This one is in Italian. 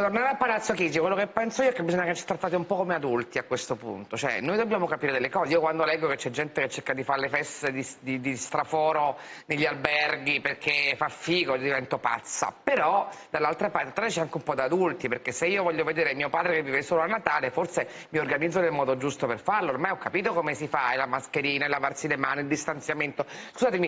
tornare a Palazzo Chigi, quello che penso io è che bisogna che ci trattate un po' come adulti a questo punto, cioè noi dobbiamo capire delle cose, io quando leggo che c'è gente che cerca di fare le feste di, di, di, straforo negli alberghi perché fa figo, divento pazza, però dall'altra parte c'è anche un po' da adulti, perché se io voglio vedere mio padre che vive solo a Natale, forse mi organizzo nel modo giusto per farlo, ormai ho capito come si fa, la mascherina, e lavarsi le mani, il distanziamento, scusatemi,